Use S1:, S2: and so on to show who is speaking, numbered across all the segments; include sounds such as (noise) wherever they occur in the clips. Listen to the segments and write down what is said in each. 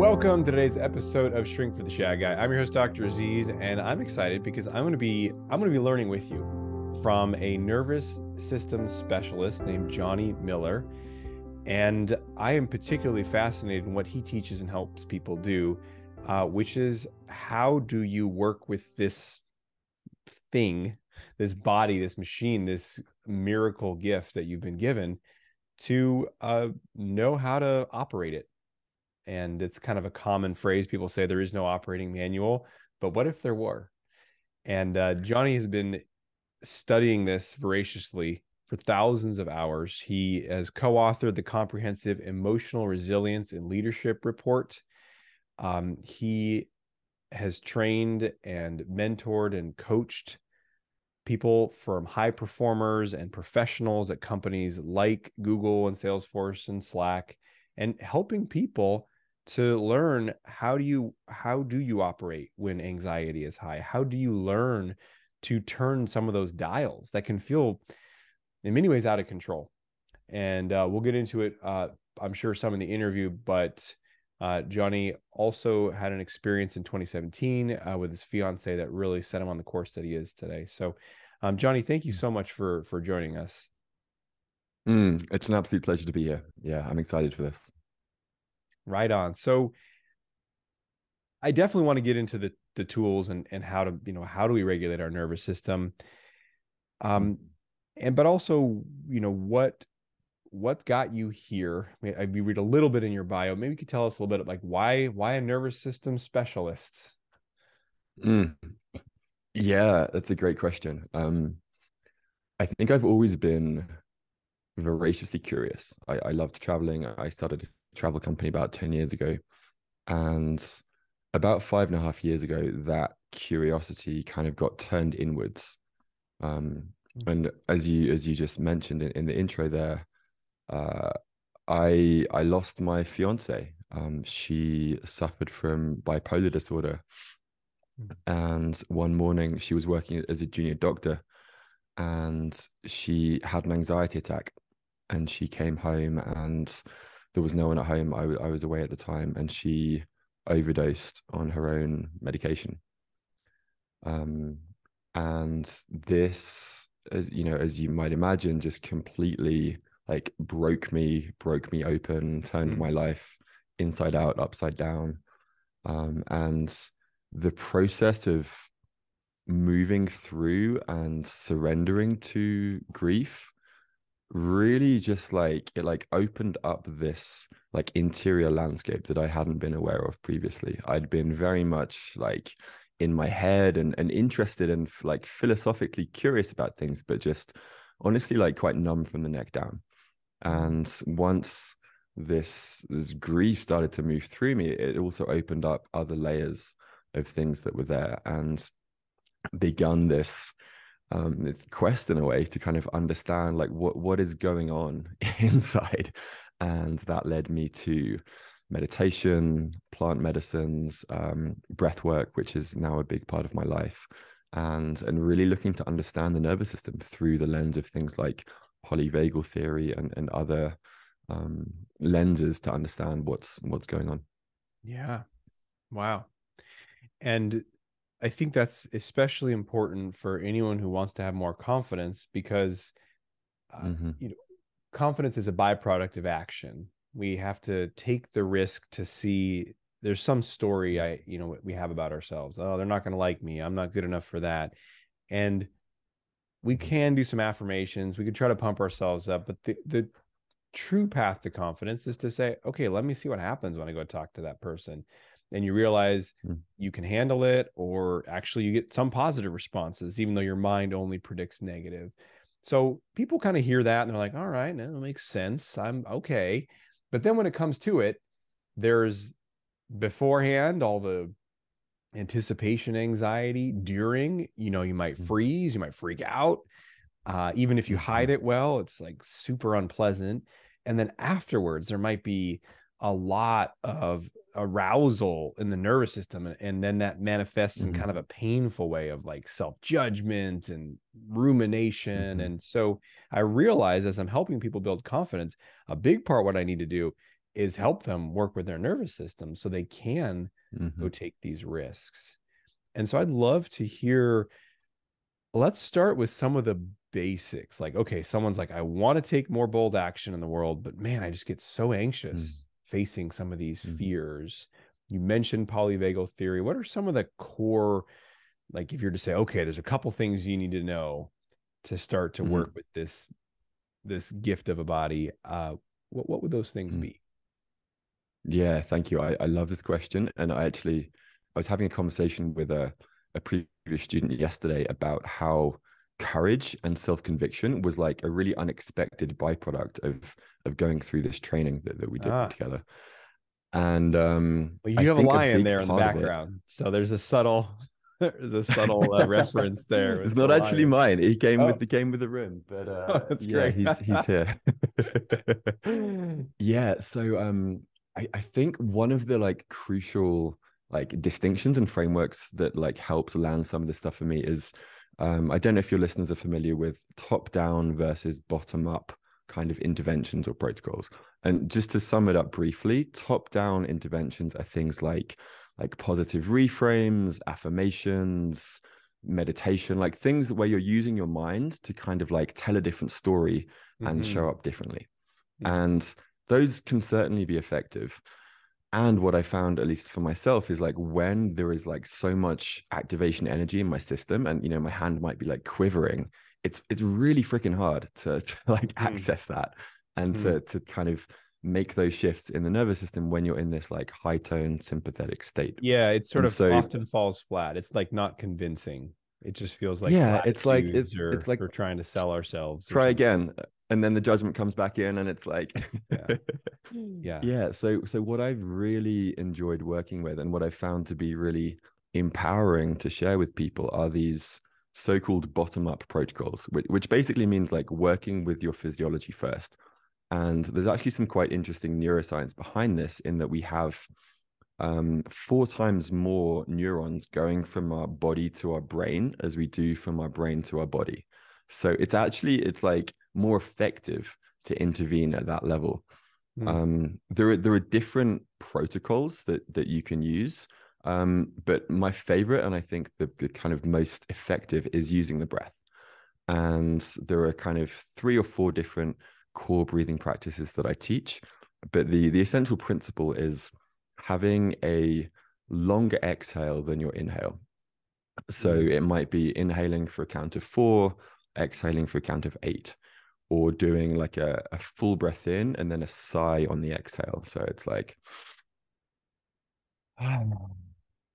S1: Welcome to today's episode of Shrink for the Shy Guy. I'm your host, Dr. Aziz, and I'm excited because I'm going to be I'm going to be learning with you from a nervous system specialist named Jonny Miller. And I am particularly fascinated in what he teaches and helps people do, uh, which is how do you work with this thing, this body, this machine, this miracle gift that you've been given to uh, know how to operate it and it's kind of a common phrase people say there is no operating manual but what if there were? And uh, Jonny has been studying this voraciously for thousands of hours. He has co-authored the comprehensive emotional resilience and leadership report. Um, he has trained and mentored and coached people from high performers and professionals at companies like google and salesforce and slack and helping people to learn how do you how do you operate when anxiety is high? How do you learn to turn some of those dials that can feel in many ways out of control? And uh, we'll get into it uh, i'm sure some in the interview but uh, Jonny also had an experience in 2017 uh, with his fiance that really set him on the course that he is today. So um, Jonny thank you so much for for joining us.
S2: Mm, it's an absolute pleasure to be here. Yeah i'm excited for this
S1: Right on. So I definitely want to get into the the tools and and how to, you know, how do we regulate our nervous system? Um and but also, you know, what what got you here? I mean, I read a little bit in your bio. Maybe you could tell us a little bit like why why a nervous system specialist?
S2: Mm. Yeah, that's a great question. Um, I think I've always been voraciously curious. I, I loved traveling. I started travel company about 10 years ago. And about five and a half years ago, that curiosity kind of got turned inwards. Um, hmm. and as you as you just mentioned in, in the intro there, uh, I I lost my fiance. Um, she suffered from bipolar disorder, hmm. and one morning she was working as a junior doctor, and she had an anxiety attack, and she came home and there was no one at home. I, I was away at the time, and she overdosed on her own medication. Um, and this, as you know, as you might imagine, just completely like broke me, broke me open, turned mm. my life inside out, upside down. Um, and the process of moving through and surrendering to grief really just like it like opened up this like interior landscape that I hadn't been aware of previously. I'd been very much like in my head and and interested and like philosophically curious about things, but just honestly like quite numb from the neck down. Mm. And once this this grief started to move through me, it also opened up other layers of things that were there and begun this um, this quest in a way to kind of understand like what what is going on (laughs) inside, and that led me to meditation, plant medicines, um, breath work, which is now a big part of my life, and and really looking to understand the nervous system through the lens of things like polyvagal theory and and other um, lenses to understand what's what's going on.
S1: Yeah, wow, and I think that's especially important for anyone who wants to have more confidence because uh, mm-hmm. you know confidence is a byproduct of action. We have to take the risk to see there's some story I you know we have about ourselves. Oh, they're not going to like me. I'm not good enough for that. And we mm-hmm. can do some affirmations. We can try to pump ourselves up, but the the true path to confidence is to say, okay, let me see what happens when I go talk to that person and you realize mm. you can handle it or actually you get some positive responses even though your mind only predicts negative so people kind of hear that and they're like all right that makes sense i'm okay but then when it comes to it there's beforehand all the anticipation anxiety during you know you might mm. freeze you might freak out uh, even if you hide mm-hmm. it well it's like super unpleasant and then afterwards there might be a lot of arousal in the nervous system and then that manifests mm-hmm. in kind of a painful way of like self-judgment and rumination mm-hmm. and so i realize as i'm helping people build confidence a big part what i need to do is help them work with their nervous system so they can
S2: Mhm.
S1: go take these risks. And so I'd love to hear let's start with some of the basics. Like, okay, someone's like, I want to take more bold action in the world, but man, I just get so anxious facing some of these
S2: Mhm.
S1: fears. You mentioned polyvagal theory. What are some of the core, like, if you're to say, okay, there's a couple things you need to know to start to
S2: Mhm.
S1: work with this this gift of a body? Uh, what what would those things
S2: Mm.
S1: be?
S2: Yeah, thank you. I, I love this question. And I actually I was having a conversation with a, a previous student yesterday about how courage and self-conviction was like a really unexpected byproduct of of going through this training that, that we did
S1: Ah.
S2: together. And um
S1: Well,
S2: I
S1: you have a lion
S2: big
S1: there in the
S2: of it-
S1: background, so there's a subtle (laughs) there's a subtle uh, (laughs) reference there.
S2: It's not actually mine. He came
S1: Oh.
S2: with the came with the room, but uh, (laughs)
S1: that's
S2: yeah,
S1: great.
S2: he's he's here. yeah, so um, I I think one of the like crucial like distinctions and frameworks that like helps land some of this stuff for me is um, I don't know if your listeners are familiar with top down versus bottom up kind of interventions or protocols. And just to sum it up briefly, top down interventions are things like like positive reframes, affirmations, meditation, like things where you're using your mind to kind of like tell a different story and
S1: Mhm.
S2: show up differently.
S1: Mhm.
S2: And those can certainly be effective. And what I found, at least for myself, is like when there is like so much activation energy in my system, and you know, my hand might be like quivering, it's it's really freaking hard to, (laughs) to like
S1: Mhm.
S2: access that and
S1: Mhm.
S2: to to kind of make those shifts in the nervous system when you're in this like high tone sympathetic state.
S1: Yeah, it sort
S2: And
S1: of
S2: so-
S1: often falls flat. It's like not convincing. It just feels like
S2: Yeah, it's like- it's-
S1: or,
S2: it's like-
S1: we're trying to sell ourselves.
S2: Try again. And then the judgment comes back in and it's like
S1: Yeah. (laughs) Yeah.
S2: yeah so so what i've really enjoyed working with and what i've found to be really empowering to share with people are these so-called bottom-up protocols which, which basically means like working with your physiology first. And there's actually some quite interesting neuroscience behind this in that we have um, four times more neurons going from our body to our brain as we do from our brain to our body. So it's actually it's like more effective to intervene at that level.
S1: Hmm.
S2: um, there are there are different protocols that that you can use um, but my favorite and i think the, the kind of most effective is using the breath and there are kind of three or four different core breathing practices that i teach but the the essential principle is having a longer exhale than your inhale so
S1: Mm.
S2: it might be inhaling for a count of four exhaling for a count of eight or doing like a, a full breath in and then a sigh on the exhale. So it's like, (sighs)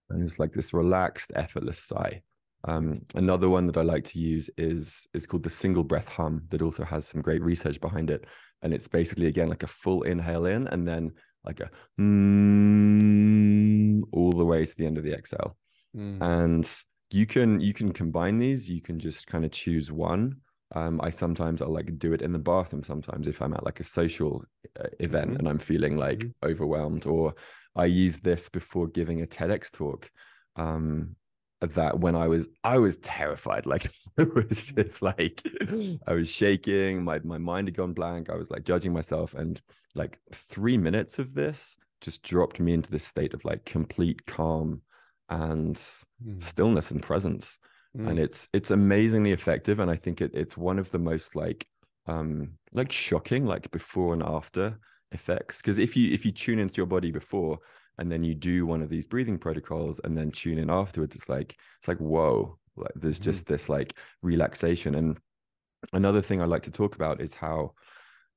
S2: and it's like this relaxed, effortless sigh. Um, another one that I like to use is is called the single breath hum that also has some great research behind it. And it's basically again like a full inhale in and then like a mm, all the way to the end of the exhale
S1: Mm.
S2: and you can you can combine these you can just kind of choose one um i sometimes i'll like do it in the bathroom sometimes if i'm at like a social uh, event
S1: Mhm.
S2: and i'm feeling like
S1: Mhm.
S2: overwhelmed or i used this before giving a tedx talk um that when i was i was terrified. (laughs) Like it was just like i was shaking. My my mind had gone blank. I was like judging myself. And like 3 minutes of this just dropped me into this state of like complete calm and
S1: Mm.
S2: stillness and presence.
S1: Mm.
S2: and it's it's amazingly effective. And i think it, it's one of the most like um like shocking like before and after effects. Because if you if you tune into your body before and then you do one of these breathing protocols and then tune in afterwards it's like it's like whoa like there's
S1: Mhm.
S2: just this like relaxation. And another thing i like to talk about is how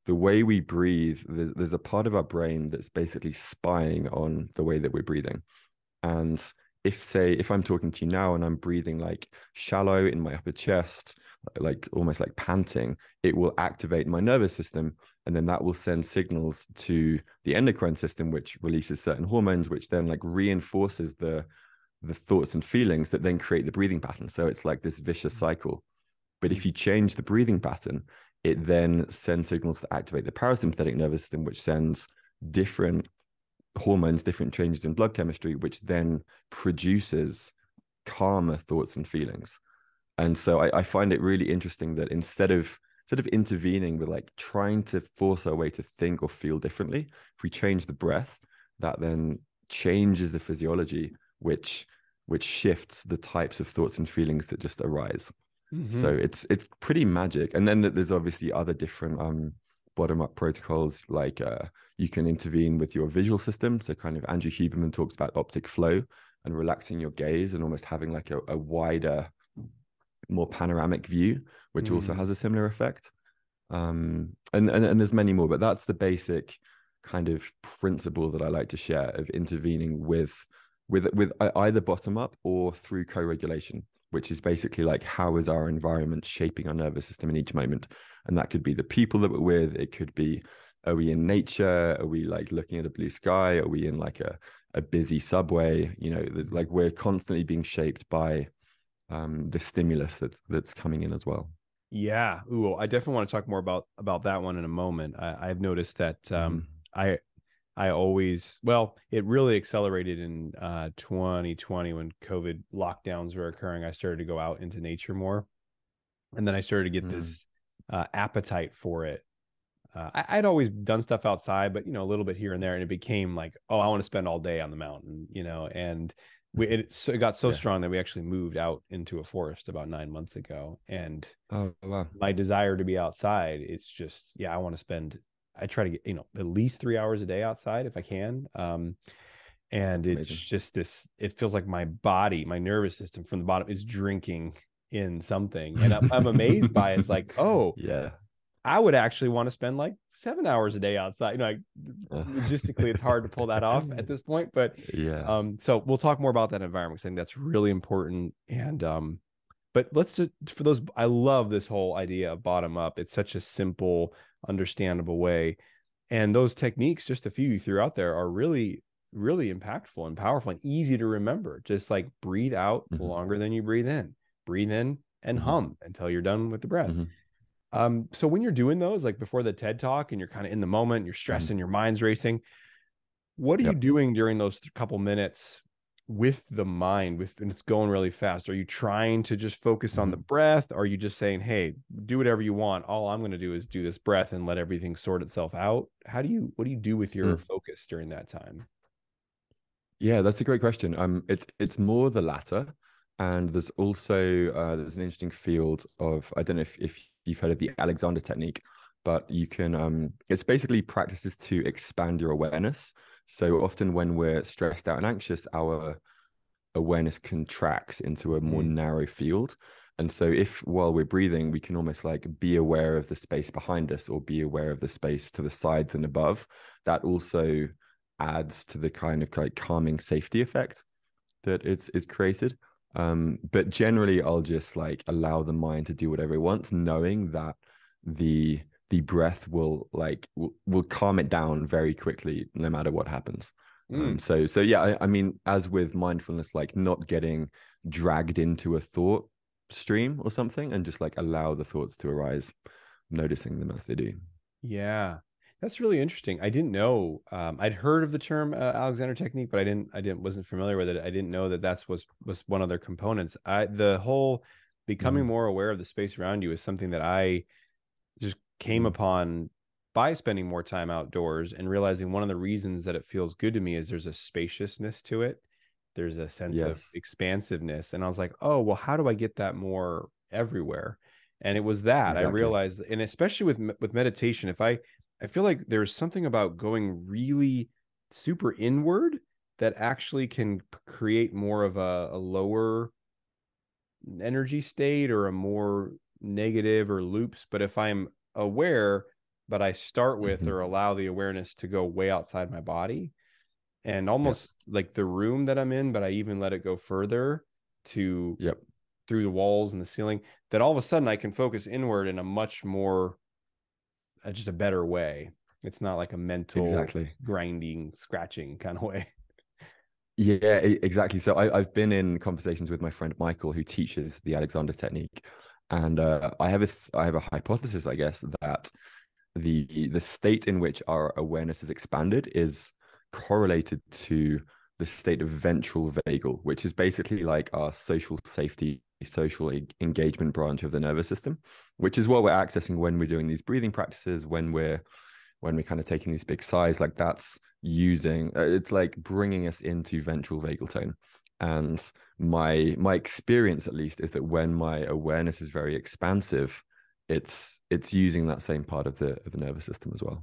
S2: the way we breathe there's, there's a part of our brain that's basically spying on the way that we're breathing. And if say if i'm talking to you now and i'm breathing like shallow in my upper chest like almost like panting it will activate my nervous system and then that will send signals to the endocrine system which releases certain hormones which then like reinforces the the thoughts and feelings that then create the breathing pattern. So it's like this vicious mm-hmm. cycle. But if mm-hmm. you change the breathing pattern it then sends signals to activate the parasympathetic nervous system which sends different hormones different changes in blood chemistry which then produces calmer thoughts and feelings. And so I, I find it really interesting that instead of instead of intervening with like trying to force our way to think or feel differently. If we change the breath that then changes the physiology which which shifts the types of thoughts and feelings that just arise. Mm-hmm. so it's it's pretty magic. And then there's obviously other different um bottom up protocols like uh, you can intervene with your visual system. So kind of andrew huberman talks about optic flow and relaxing your gaze and almost having like a, a wider more panoramic view which mm. also has a similar effect. Um and, and and there's many more but that's the basic kind of principle that i like to share of intervening with with with either bottom up or through co-regulation which is basically like how is our environment shaping our nervous system in each moment? And that could be the people that we're with it could be are we in nature? Are we like looking at a blue sky? Are we in like a, a busy subway? You know like we're constantly being shaped by um the stimulus that's that's coming in as well
S1: yeah Ooh, i definitely want to talk more about about that one in a moment I, i've noticed that um mm. i I always, well, it really accelerated in uh, 2020 when COVID lockdowns were occurring. I started to go out into nature more. And then I started to get mm. this uh, appetite for it. Uh, I, would always done stuff outside, but you know, a little bit here and there, and it became like, oh, I want to spend all day on the mountain, you know. And we it, so it got so yeah. strong that we actually moved out into a forest about nine months ago. And oh, wow. my desire to be outside, it's just, yeah, I want to spend I try to get, you know, at least three hours a day outside if I can. Um, and it's just this, it feels like my body, my nervous system from the bottom is drinking in something. And I'm, I'm amazed by it. It's like, (laughs) oh,
S2: yeah,
S1: I would actually want to spend like seven hours a day outside. You know, like, logistically, it's hard to pull that off at (laughs) this point. But
S2: yeah,
S1: um, so we'll talk more about that environment. I think that's really important. And um, but let's just for those. I love this whole idea of bottom up. It's such a simple understandable way. And those techniques, just a few you threw out there, are really, really impactful and powerful and easy to remember. Just like breathe out mm-hmm. longer than you breathe in, breathe in and mm-hmm. hum until you're done with the breath. Mm-hmm. Um, so when you're doing those, like before the TED talk and you're kind of in the moment, you're mm-hmm. stressing, your mind's racing. What are yep. you doing during those couple minutes with the mind with and it's going really fast are you trying to just focus mm-hmm. on the mm-hmm. breath are you just saying hey do whatever you want all i'm going to do is do this breath and let everything sort itself out how do you what do you do with your mm. focus during that time
S2: yeah that's a great question um it's it's more the latter and there's also uh, there's an interesting field of i don't know if, if you've heard of the alexander technique but you can um it's basically practices to expand your awareness so often when we're stressed out and anxious, our awareness contracts into a more mm. narrow field. And so if while we're breathing, we can almost like be aware of the space behind us or be aware of the space to the sides and above, that also adds to the kind of like calming safety effect that it's is created. Um, but generally I'll just like allow the mind to do whatever it wants, knowing that the the breath will like will, will calm it down very quickly no matter what happens. Um, mm. um, so so yeah I, I, mean as with mindfulness like not getting dragged into a thought stream or something and just like allow the thoughts to arise noticing them as they do.
S1: Yeah that's really interesting i didn't know um, i'd heard of the term uh, alexander technique but i didn't i didn't wasn't familiar with it i didn't know that that's was was one of their components i the whole becoming mm. more aware of the space around you is something that i just came mm. upon by spending more time outdoors and realizing one of the reasons that it feels good to me is there's a spaciousness to it. There's a sense yes. of expansiveness. And I was like, oh, well, how do I get that more everywhere? And it was that exactly. I realized, and especially with with meditation, if I I feel like there's something about going really super inward that actually can create more of a, a lower energy state or a more negative or loops. But if I'm aware, but I start with mm-hmm. or allow the awareness to go way outside my body and almost yep. like the room that I'm in, but I even let it go further to
S2: yep.
S1: through the walls and the ceiling that all of a sudden I can focus inward in a much more uh, just a better way. It's not like a mental
S2: exactly
S1: grinding, scratching kind of way. (laughs)
S2: Yeah, exactly. So I, I've been in conversations with my friend Michael, who teaches the Alexander technique, and uh, I have a th- I have a hypothesis, I guess, that the the state in which our awareness is expanded is correlated to the state of ventral vagal, which is basically like our social safety social engagement branch of the nervous system, which is what we're accessing when we're doing these breathing practices, when we're when we're kind of taking these big sighs, like that's using uh, it's like bringing us into ventral vagal tone. And my my experience, at least, is that when my awareness is very expansive, it's it's using that same part of the of the nervous system as well.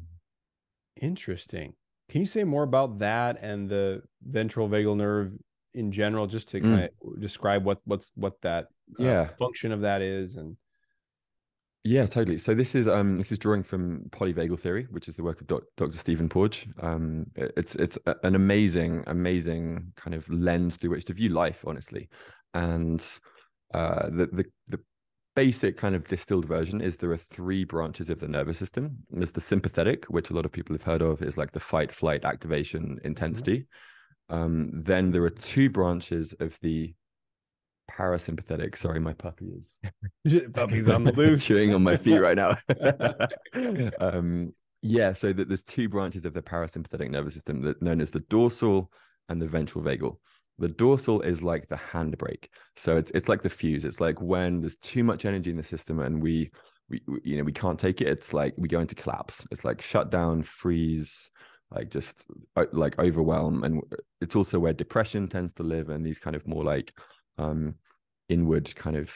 S1: Interesting. Can you say more about that and the ventral vagal nerve in general, just to kind mm. of describe what what's what that
S2: uh, yeah
S1: function of that is and
S2: yeah, totally. So this is um this is drawing from polyvagal theory, which is the work of doc, Dr. Stephen Porges. Um, it's it's an amazing amazing kind of lens through which to view life, honestly. And uh, the the the basic kind of distilled version is there are three branches of the nervous system. There's the sympathetic, which a lot of people have heard of, is like the fight, flight, activation, intensity. Mm-hmm. Um, then there are two branches of the parasympathetic. Sorry, my puppy
S1: is (laughs) puppy's on the (laughs) loose,
S2: chewing on my feet right now. (laughs) um, yeah, so that there's two branches of the parasympathetic nervous system that known as the dorsal and the ventral vagal. The dorsal is like the handbrake. So it's it's like the fuse. It's like when there's too much energy in the system and we we you know we can't take it. It's like we go into collapse. It's like shut down, freeze, like just uh, like overwhelm. And it's also where depression tends to live and these kind of more like um inward kind of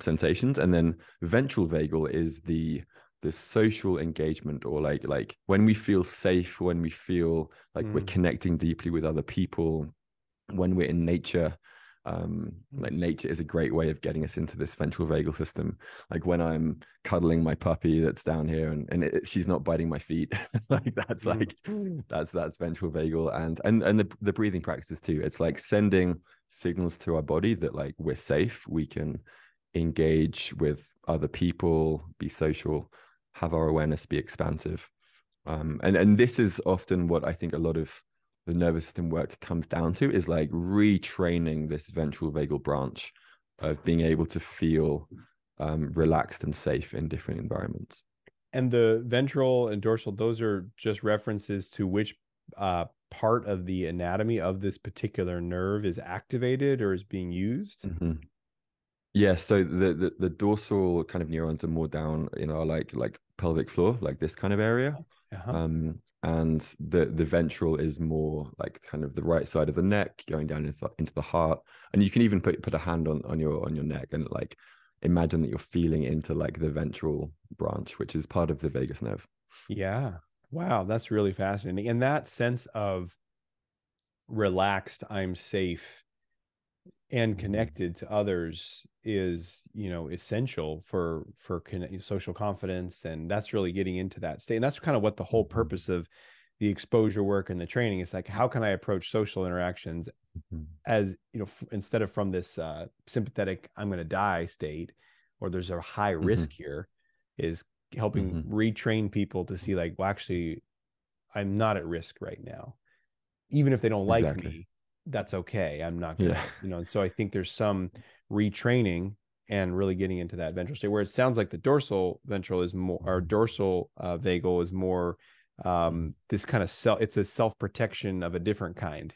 S2: sensations. And then ventral vagal is the the social engagement or like like when we feel safe, when we feel like mm. we're connecting deeply with other people when we're in nature um like nature is a great way of getting us into this ventral vagal system. Like when i'm cuddling my puppy that's down here and, and it, she's not biting my feet (laughs) like that's mm. like that's that's ventral vagal and and and the, the breathing practices too. It's like sending signals to our body that like we're safe. We can engage with other people be social have our awareness be expansive. Um and and this is often what i think a lot of the nervous system work comes down to is like retraining this ventral vagal branch of being able to feel um, relaxed and safe in different environments.
S1: And the ventral and dorsal, those are just references to which uh, part of the anatomy of this particular nerve is activated or is being used.
S2: Mm-hmm. Yeah, so the, the, the dorsal kind of neurons are more down, you know, like like pelvic floor, like this kind of area. Uh-huh. Um, and the the ventral is more like kind of the right side of the neck, going down into, into the heart. And you can even put put a hand on on your on your neck and like imagine that you're feeling into like the ventral branch, which is part of the vagus nerve.
S1: Yeah. Wow, that's really fascinating. And that sense of relaxed, I'm safe and connected to others is you know essential for for con- social confidence and that's really getting into that state and that's kind of what the whole mm-hmm. purpose of the exposure work and the training is like how can i approach social interactions mm-hmm. as you know f- instead of from this uh, sympathetic i'm going to die state or there's a high risk mm-hmm. here is helping mm-hmm. retrain people to see like well actually i'm not at risk right now even if they don't like exactly. me that's okay. I'm not gonna, yeah. (laughs) you know. And so I think there's some retraining and really getting into that ventral state where it sounds like the dorsal ventral is more or dorsal uh, vagal is more um this kind of self it's a self protection of a different kind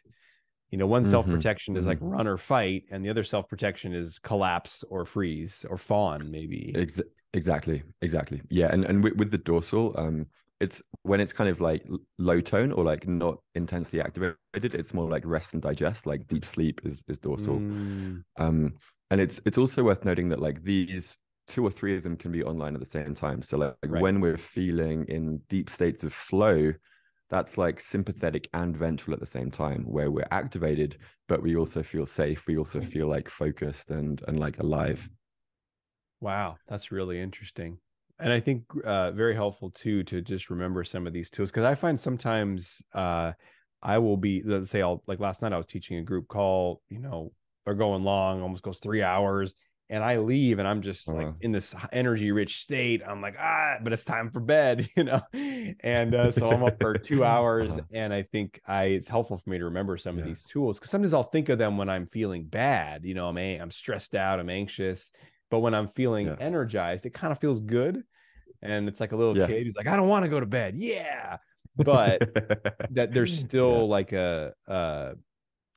S1: you know one mm-hmm. self protection is mm-hmm. like run or fight and the other self protection is collapse or freeze or fawn maybe
S2: Ex- exactly exactly yeah and and with, with the dorsal um it's when it's kind of like low tone or like not intensely activated it's more like rest and digest like deep sleep is is dorsal. Mm. um and it's it's also worth noting that like these two or three of them can be online at the same time. So like right. when we're feeling in deep states of flow that's like sympathetic and ventral at the same time where we're activated but we also feel safe. We also feel like focused and and like alive.
S1: Wow. That's really interesting and I think uh, very helpful too to just remember some of these tools because I find sometimes uh, I will be let's say I'll like last night I was teaching a group call you know they're going long almost goes three hours and I leave and I'm just uh-huh. like in this energy rich state I'm like ah but it's time for bed (laughs) you know and uh, so I'm up for two (laughs) hours uh-huh. and I think I it's helpful for me to remember some yeah. of these tools because sometimes I'll think of them when I'm feeling bad you know I'm I'm stressed out I'm anxious but when I'm feeling yeah. energized, it kind of feels good. And it's like a little yeah. kid who's like, I don't want to go to bed. Yeah. But (laughs) that there's still yeah. like a, uh,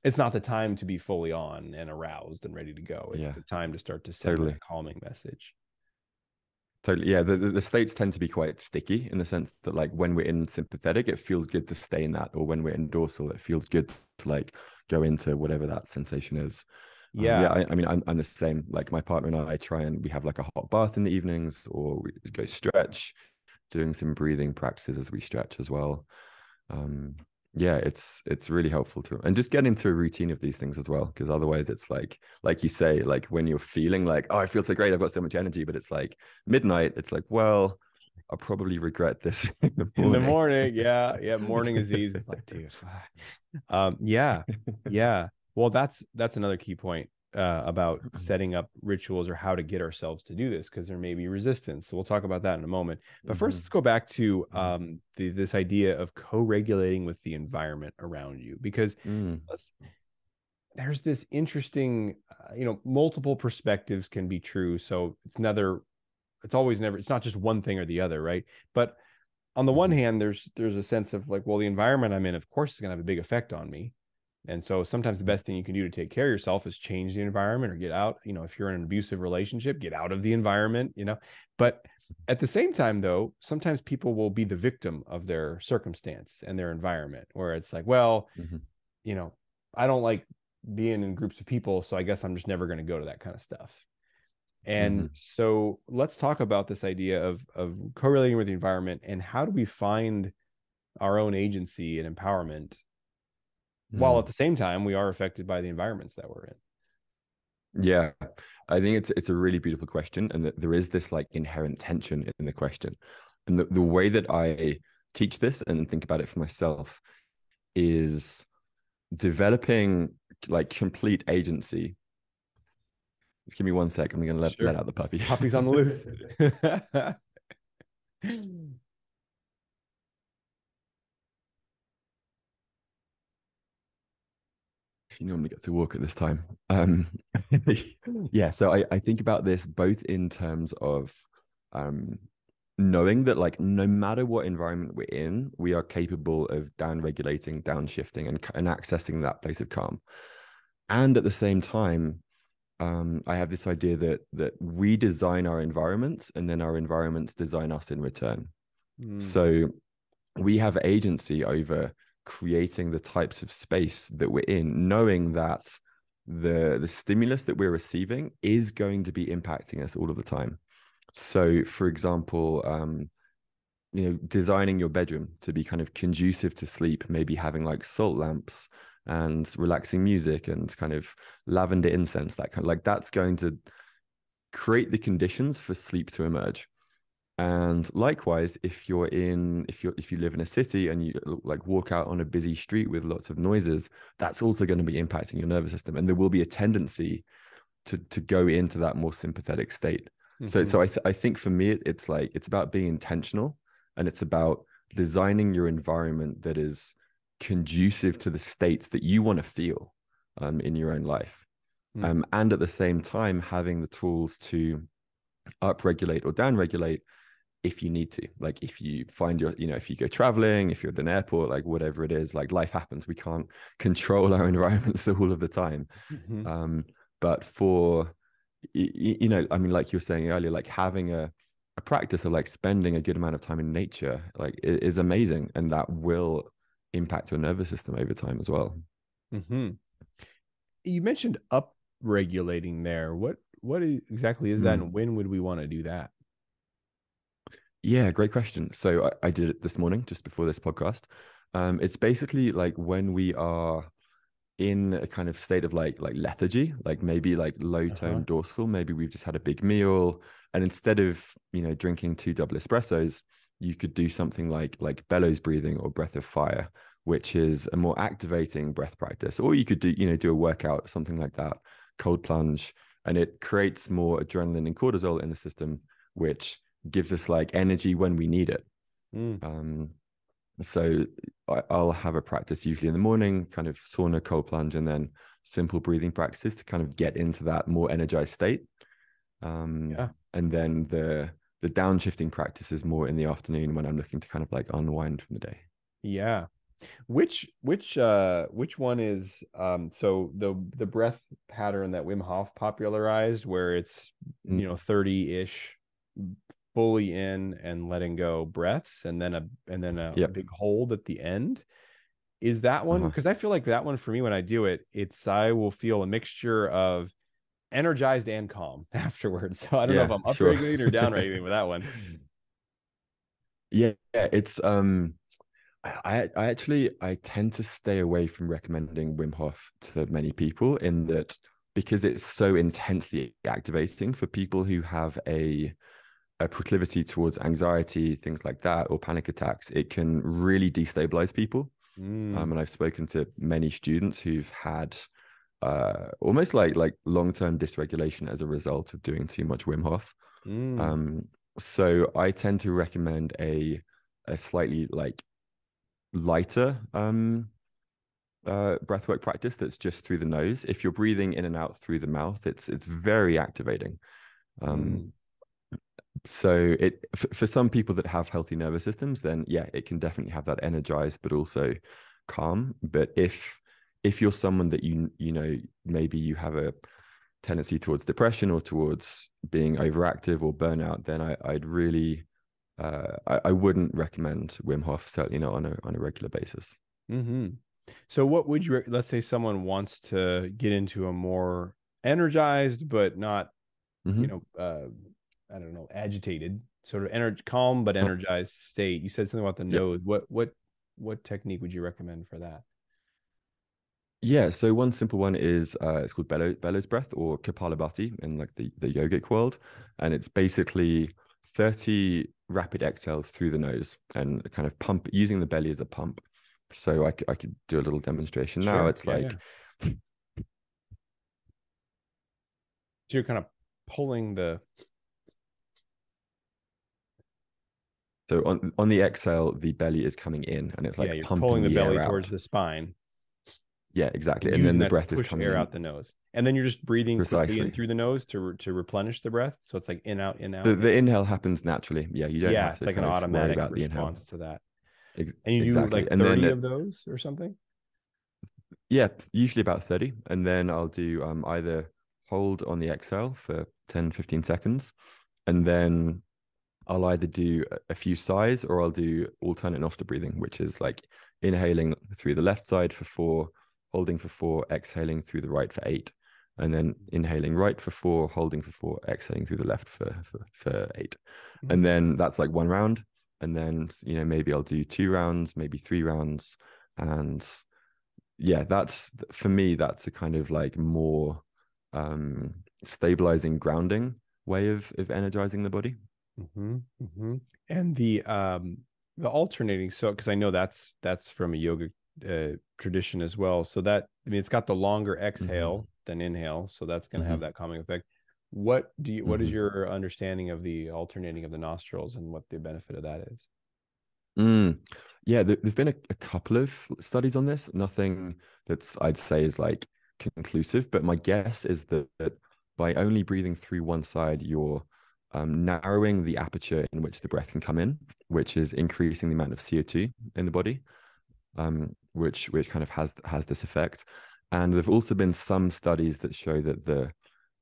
S1: it's not the time to be fully on and aroused and ready to go. It's the time to start to send
S2: Totally.
S1: that calming message.
S2: Totally. Yeah. The, the, the states tend to be quite sticky in the sense that, like, when we're in sympathetic, it feels good to stay in that. Or when we're in dorsal, it feels good to, like, go into whatever that sensation is. Um,
S1: Yeah.
S2: yeah. I, I mean, I'm, I'm the same. Like, my partner and I try and we have like a hot bath in the evenings or we go stretch, doing some breathing practices as we stretch as well. Um, yeah, it's it's really helpful to and just get into a routine of these things as well. Because otherwise it's like, like you say, like when you're feeling like, oh, I feel so great, I've got so much energy, but it's like midnight, it's like, well, I'll probably regret this (laughs) in the
S1: in
S2: morning.
S1: the morning yeah yeah (laughs) morning disease is like dude um yeah (laughs) yeah well that's that's another key point uh, about setting up rituals or how to get ourselves to do this because there may be resistance. So we'll talk about that in a moment. But first
S2: Mhm.
S1: let's go back to
S2: Mhm.
S1: um the, this idea of co-regulating with the environment around you because
S2: Mm,
S1: there's this interesting uh, you know multiple perspectives can be true. So it's another it's always never it's not just one thing or the other right? But on the one
S2: Mhm.
S1: hand there's there's a sense of like well the environment i'm in of course is going to have a big effect on me and so sometimes the best thing you can do to take care of yourself is change the environment or get out you know if you're in an abusive relationship get out of the environment you know but at the same time though sometimes people will be the victim of their circumstance and their environment where it's like well
S2: mhm.
S1: you know, I don't like being in groups of people, so I guess I'm just never going to go to that kind of stuff. And
S2: Mhm.
S1: so let's talk about this idea of of co-regulating with the environment and how do we find our own agency and empowerment while
S2: Mm.
S1: at the same time we are affected by the environments that we're in.
S2: Yeah, I think it's it's a really beautiful question, and that there is this like inherent tension in the question. And the, the way that I teach this and think about it for myself is developing like complete agency. Just give me one sec. I'm gonna let,
S1: Sure.
S2: let out the puppy.
S1: Puppy's on the loose. (laughs) (laughs)
S2: She normally gets to walk at this time. Um, (laughs) yeah, so I, I think about this both in terms of um, knowing that, like, no matter what environment we're in, we are capable of down regulating, downshifting, and, and accessing that place of calm. And at the same time, um, I have this idea that that we design our environments, and then our environments design us in return.
S1: Mm,
S2: So we have agency over creating the types of space that we're in, knowing that the the stimulus that we're receiving is going to be impacting us all of the time. So, for example, um, you know, designing your bedroom to be kind of conducive to sleep, maybe having like salt lamps and relaxing music and kind of lavender incense, that kind of like that's going to create the conditions for sleep to emerge and likewise if you're in if you if you live in a city and you like walk out on a busy street with lots of noises that's also going to be impacting your nervous system and there will be a tendency to to go into that more sympathetic state so
S1: mhm.
S2: so i th- i think for me it's like it's about being intentional and it's about designing your environment that is conducive to the states that you want to feel um, in your own life
S1: Mm.
S2: um, and at the same time having the tools to upregulate or downregulate if you need to like if you find your you know if you go traveling if you're at an airport like whatever it is like life happens we can't (laughs) control our environments (laughs) all of the time
S1: Mhm.
S2: um but for you, you know i mean like you were saying earlier like having a a practice of like spending a good amount of time in nature like is amazing and that will impact your nervous system over time as well
S1: hmm You mentioned up regulating there. What what exactly is that,
S2: Mm.
S1: and when would we want to do that?
S2: Yeah, great question. So I, I did it this morning, just before this podcast. Um, it's basically like when we are in a kind of state of like like lethargy, like maybe like low tone
S1: Uh-huh.
S2: dorsal. Maybe we've just had a big meal, and instead of you know drinking two double espressos, you could do something like like bellows breathing or breath of fire, which is a more activating breath practice. Or you could do you know do a workout, something like that, cold plunge, and it creates more adrenaline and cortisol in the system, which gives us like energy when we need it.
S1: Mm.
S2: Um, so I, I'll have a practice usually in the morning, kind of sauna, cold plunge, and then simple breathing practices to kind of get into that more energized state. Um,
S1: Yeah.
S2: And then the the downshifting practice is more in the afternoon when I'm looking to kind of like unwind from the day.
S1: Yeah. Which which uh which one is um so the the breath pattern that Wim Hof popularized where it's
S2: Mm.
S1: you know 30-ish fully in and letting go breaths and then a and then a
S2: Yep.
S1: big hold at the end. Is that one
S2: Uh-huh.
S1: because I feel like that one for me when I do it, it's I will feel a mixture of energized and calm (laughs) afterwards. So I don't know if I'm
S2: sure.
S1: upregulating or downregulating (laughs) with that one.
S2: Yeah, it's um I I actually I tend to stay away from recommending Wim Hof to many people in that because it's so intensely activating for people who have a a proclivity towards anxiety, things like that, or panic attacks, it can really destabilize people.
S1: Mm,
S2: Um, and I've spoken to many students who've had uh almost like like long-term dysregulation as a result of doing too much Wim Hof.
S1: mm,
S2: Um, so I tend to recommend a a slightly like lighter um uh breathwork practice that's just through the nose. If you're breathing in and out through the mouth, it's it's very activating. Um,
S1: mm.
S2: So it f- for some people that have healthy nervous systems, then yeah, it can definitely have that energized but also calm. But if if you're someone that you you know maybe you have a tendency towards depression or towards being overactive or burnout, then I, I'd really uh, I, I wouldn't recommend Wim Hof, certainly not on a on a regular basis.
S1: hmm So, what would you? Let's say someone wants to get into a more energized, but not,
S2: Mhm.
S1: you know, uh, I don't know, agitated, sort of ener- calm but energized state. You said something about the
S2: Yep.
S1: nose. What what what technique would you recommend for that?
S2: Yeah, so one simple one is uh, it's called bellows, bellows breath or Kapalabhati in like the, the yogic world. And it's basically 30 rapid exhales through the nose and kind of pump using the belly as a pump. So I could do a little demonstration now. It's
S1: yeah,
S2: like,
S1: yeah. So you're kind of pulling the.
S2: So on, on the exhale, the belly is coming in and it's like
S1: yeah, you're
S2: pumping
S1: pulling the, belly
S2: air
S1: towards the spine.
S2: Yeah, exactly.
S1: and
S2: then the breath is coming
S1: air out the nose, and then you're just breathing quickly in through the nose to to replenish the breath. So it's like in out in out.
S2: The, the inhale happens naturally. Yeah, you don't
S1: yeah,
S2: have
S1: it's
S2: to
S1: like an automatic
S2: about the inhale.
S1: response to that. And you
S2: exactly.
S1: do like
S2: And then
S1: 30
S2: it-
S1: of those or something?
S2: Yeah, usually about 30. And then I'll do um, either hold on the exhale for 10, 15 seconds. And then I'll either do a- few sighs or I'll do alternate nostril breathing, which is like inhaling through the left side for four, holding for four, exhaling through the right for eight. And then inhaling right for four, holding for four, exhaling through the left for, for, for 8
S1: Mhm.
S2: And then that's like one round. And then, you know, maybe I'll do two rounds, maybe three rounds. And yeah that's for me that's a kind of like more um stabilizing grounding way of of energizing the body
S1: hmm hmm And the um the alternating so because I know that's that's from a yoga uh, tradition as well. So that I mean it's got the longer exhale than inhale, so that's going to have that calming effect. What do you? What is
S2: Mhm.
S1: your understanding of the alternating of the nostrils and what the benefit of that is?
S2: Mm. Yeah, there, there's been a, a couple of studies on this. Nothing that's I'd say is like conclusive, but my guess is that, that by only breathing through one side, you're um, narrowing the aperture in which the breath can come in, which is increasing the amount of CO2 in the body, um, which which kind of has has this effect. And there've also been some studies that show that the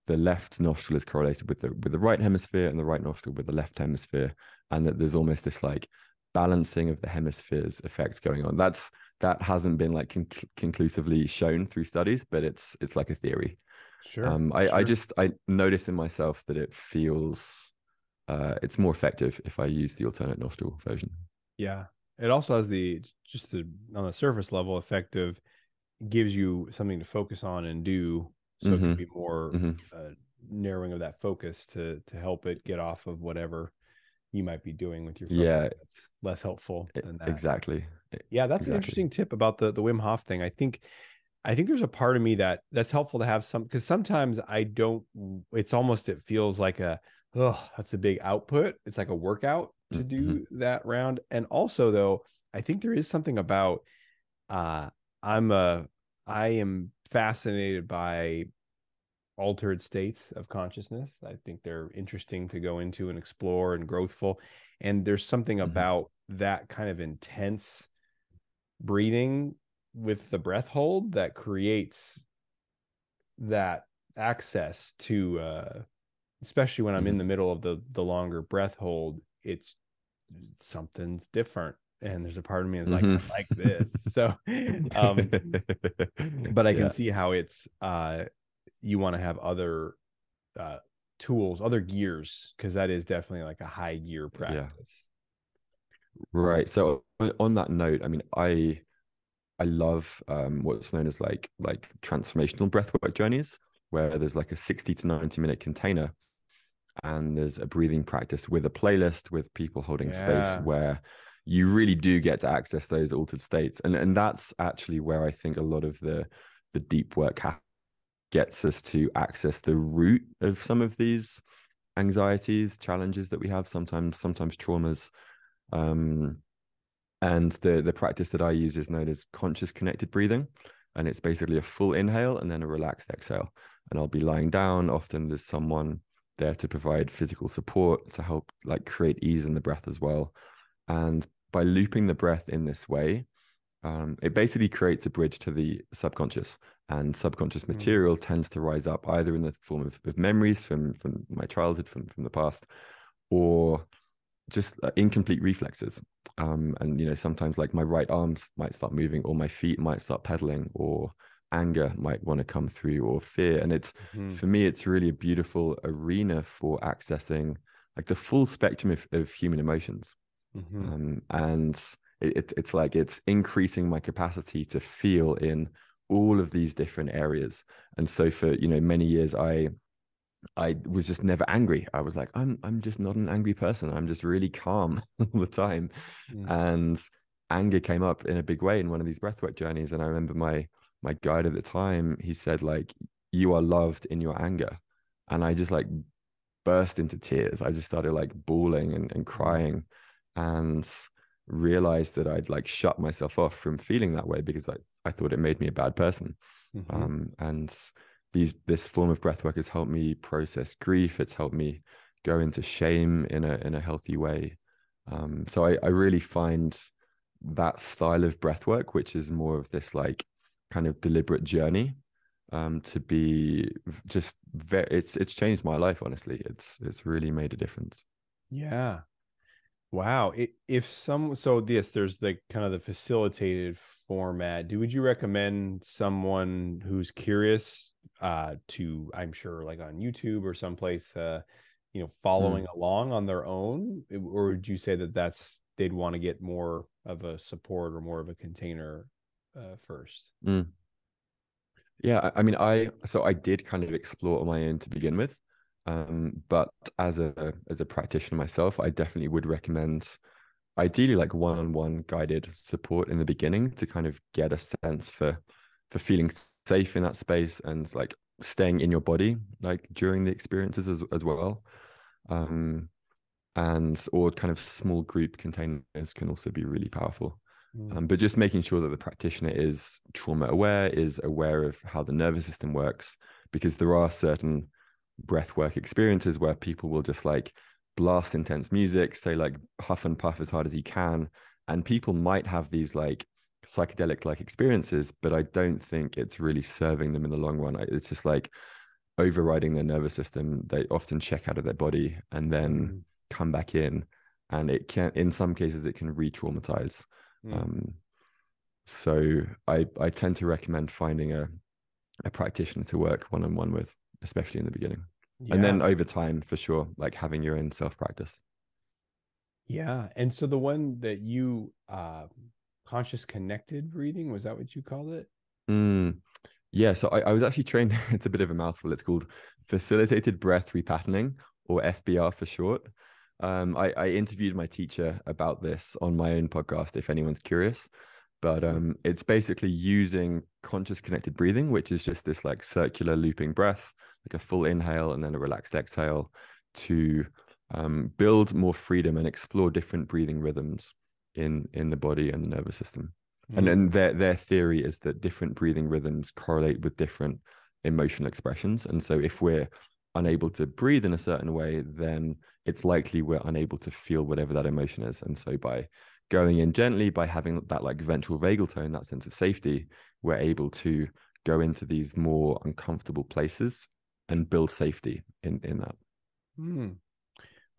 S2: the left nostril is correlated with the with the right hemisphere and the right nostril with the left hemisphere, and that there's almost this like balancing of the hemispheres effect going on. That's that hasn't been like conc- conclusively shown through studies, but it's it's like a theory.
S1: Sure.
S2: Um, I, I just I notice in myself that it feels uh, it's more effective if I use the alternate nostril version.
S1: Yeah. It also has the just the on the surface level effect of gives you something to focus on and do so it can
S2: Mhm.
S1: be more
S2: Mhm.
S1: uh, narrowing of that focus to to help it get off of whatever you might be doing with your focus
S2: Yeah.
S1: that's less helpful than that.
S2: Exactly.
S1: Yeah, that's an interesting tip about the the Wim Hof thing. I think I think there's a part of me that that's helpful to have some because sometimes I don't it's almost it feels like a oh that's a big output. It's like a workout to do that round. And also though, I think there is something about uh I'm a I am fascinated by altered states of consciousness. I think they're interesting to go into and explore and growthful. And there's something
S2: Mhm.
S1: about that kind of intense breathing with the breath hold that creates that access to uh especially when I'm in
S2: Mhm.
S1: the middle of the the longer breath hold, it's something's different. And there's a part of me that's like,
S2: Mhm.
S1: I like this. (laughs) So um but I can
S2: Yeah.
S1: see how it's uh you want to have other uh tools, other gears, because that is definitely like a high gear practice.
S2: Right. So on- on that note, I mean, I I love um, what's known as like like transformational breathwork journeys, where there's like a 60 to 90 minute container, and there's a breathing practice with a playlist with people holding space where you really do get to access those altered states, and and that's actually where I think a lot of the the deep work gets us to access the root of some of these anxieties, challenges that we have. Sometimes sometimes traumas. Um, and the the practice that I use is known as conscious connected breathing, and it's basically a full inhale and then a relaxed exhale. And I'll be lying down. Often there's someone there to provide physical support to help like create ease in the breath as well. And by looping the breath in this way, um, it basically creates a bridge to the subconscious. And subconscious
S1: Mm.
S2: material tends to rise up either in the form of, of memories from from my childhood, from from the past, or just uh, incomplete reflexes um and you know sometimes like my right arms might start moving or my feet might start pedaling or anger might want to come through or fear and it's
S1: Mhm.
S2: for me it's really a beautiful arena for accessing like the full spectrum of, of human emotions
S1: Mhm.
S2: um and it, it, it's like it's increasing my capacity to feel in all of these different areas and so for you know many years i I was just never angry. I was like, I'm I'm just not an angry person. I'm just really calm (laughs) all the time.
S1: Mm.
S2: And anger came up in a big way in one of these breathwork journeys. And I remember my my guide at the time, he said, like, you are loved in your anger. And I just like burst into tears. I just started like bawling and, and crying and realized that I'd like shut myself off from feeling that way because I, I thought it made me a bad person
S1: Mhm.
S2: um, and these this form of breathwork has helped me process grief. It's helped me go into shame in a in a healthy way. Um, so I, I really find that style of breathwork which is more of this like kind of deliberate journey um, to be just very it's it's changed my life honestly. It's it's really made a difference.
S1: Yeah. Wow. If some so this, there's the kind of the facilitated format. Do would you recommend someone who's curious uh to I'm sure like on YouTube or someplace uh you know following along on their own or would you say that that's they'd want to get more of a support or more of a container uh first?
S2: Mm. Yeah, I I mean, I so I did kind of explore on my own to begin with, um, but as a as a practitioner myself, I definitely would recommend ideally like one-on-one guided support in the beginning to kind of get a sense for for feeling safe in that space and like staying in your body like during the experiences as as well. Um, and or kind of small group containers can also be really powerful.
S1: Mm.
S2: Um, but just making sure that the practitioner is trauma aware, is aware of how the nervous system works, because there are certain breathwork experiences where people will just like blast intense music, say like huff and puff as hard as you can. And people might have these like psychedelic like experiences, but I don't think it's really serving them in the long run. It's just like overriding their nervous system. They often check out of their body and then
S1: Mm.
S2: come back in. And it can, in some cases, it can re traumatize.
S1: Mm.
S2: Um, so I I tend to recommend finding a a practitioner to work one on one with, especially in the beginning, and then over time for sure, like having your own self practice.
S1: Yeah. And so the one that you uh conscious connected breathing, was that what you called it?
S2: Mm, yeah, so I, I was actually trained. (laughs) It's a bit of a mouthful. It's called facilitated breath repatterning, or FBR for short. Um, I, I interviewed my teacher about this on my own podcast. If anyone's curious, but um, it's basically using conscious connected breathing, which is just this like circular looping breath, like a full inhale and then a relaxed exhale, to um, build more freedom and explore different breathing rhythms in in the body and the nervous system. And
S1: Mm.
S2: then their their theory is that different breathing rhythms correlate with different emotional expressions. And so if we're unable to breathe in a certain way, then it's likely we're unable to feel whatever that emotion is. And so by going in gently by having that like ventral vagal tone, that sense of safety, we're able to go into these more uncomfortable places and build safety in in that.
S1: Hmm.